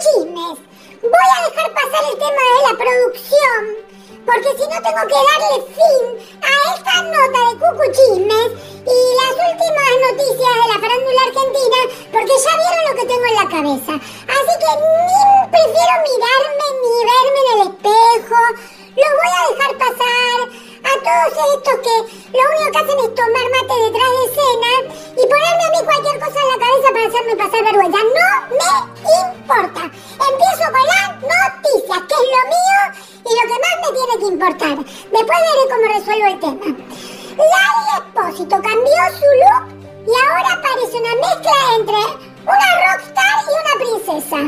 cucuchismes. Voy a dejar pasar el tema de la producción, porque si no tengo que darle fin a esta nota de cucuchismes y las últimas noticias de la farándula argentina, porque ya vieron lo que tengo en la cabeza. Así que ni prefiero mirarme ni verme en el espejo. Lo voy a dejar pasar a todos estos que lo único que hacen es tomar mate detrás de escena y ponerme a mí cualquier hacerme pasar vergüenza. No me importa. Empiezo con las noticias, que es lo mío y lo que más me tiene que importar. Después veré cómo resuelvo el tema. Lali Espósito cambió su look y ahora parece una mezcla entre una rockstar y una princesa.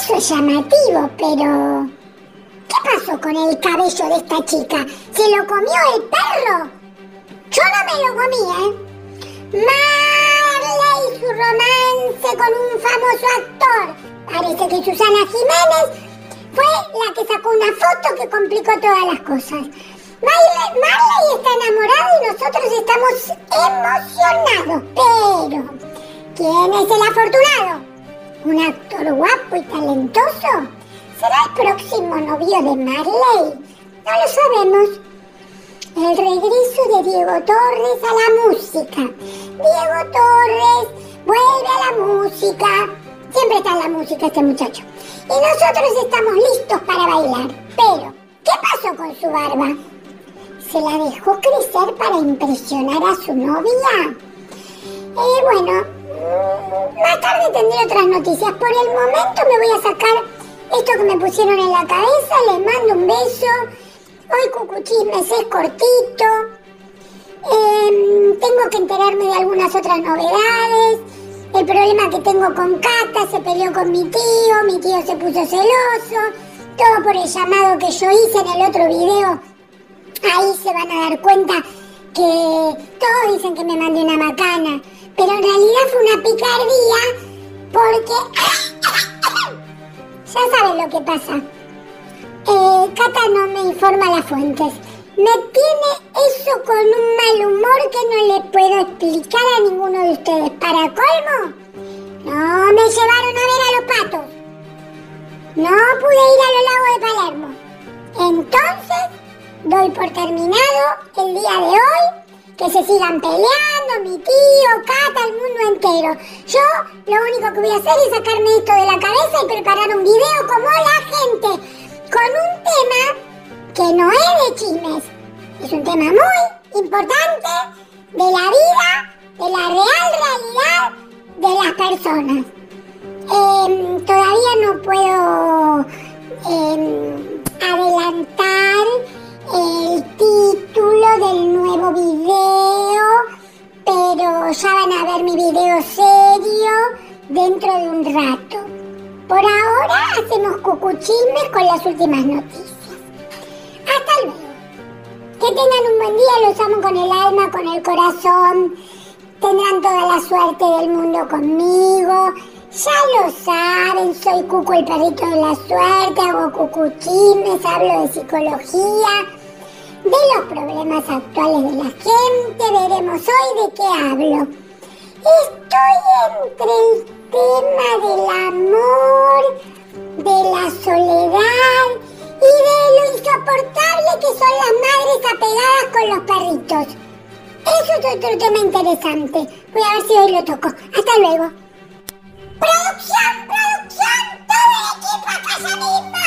Eso es llamativo, pero... ¿Qué pasó con el cabello de esta chica? ¿Se lo comió el perro? Yo no me lo comí, ¿eh? Romance con un famoso actor. Parece que Susana Jiménez fue la que sacó una foto que complicó todas las cosas. Marley, Marley está enamorado y nosotros estamos emocionados. Pero, ¿quién es el afortunado? ¿Un actor guapo y talentoso? ¿Será el próximo novio de Marley? No lo sabemos. El regreso de Diego Torres a la música. Diego Torres música. Siempre está en la música este muchacho. Y nosotros estamos listos para bailar. Pero, ¿qué pasó con su barba? ¿Se la dejó crecer para impresionar a su novia? Eh, bueno, mm, más tarde tendré otras noticias. Por el momento me voy a sacar esto que me pusieron en la cabeza, les mando un beso. Hoy Cucuchismes es cortito. Em, tengo que enterarme de algunas otras novedades. El problema que tengo con Cata, se peleó con mi tío, mi tío se puso celoso. Todo por el llamado que yo hice en el otro video. Ahí se van a dar cuenta que todos dicen que me mandé una macana. Pero en realidad fue una picardía porque... Ya saben lo que pasa. Eh, Cata no me informa las fuentes. Me tiene con un mal humor que no le puedo explicar a ninguno de ustedes. ¿Para colmo? No me llevaron a ver a los patos. No pude ir a los lagos de Palermo. Entonces, doy por terminado el día de hoy que se sigan peleando, mi tío, Cata, el mundo entero. Yo lo único que voy a hacer es sacarme esto de la cabeza y preparar un video como la gente, con un tema que no es de chismes, es un tema muy importante de la vida, de la real realidad de las personas. Em, todavía no puedo em, adelantar el título del nuevo video, pero ya van a ver mi video serio dentro de un rato. Por ahora hacemos cucuchismes con las últimas noticias. Hasta luego. Que tengan un buen día, los amo con el alma, con el corazón. Tendrán toda la suerte del mundo conmigo. Ya lo saben, soy Cuco el perrito de la suerte, hago cucuchines, hablo de psicología, de los problemas actuales de la gente, veremos hoy de qué hablo. Estoy entre el tema del amor, de la soledad y de lo insoportable que son las apegadas con los perritos. Eso es otro tema interesante. Voy a ver si hoy lo toco. Hasta luego. ¡Producción! ¡Producción! ¡Todo el equipo acá ya mismo!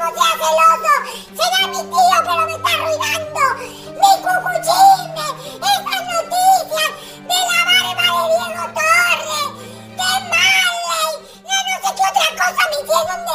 Tipo sea celoso! ¡Será mi tío, pero me está arruinando! ¡Mi cucuchisme! ¡Esas noticias de la barba de Diego Torres! ¡De Marley! ¡De no sé qué otra cosa me hicieron!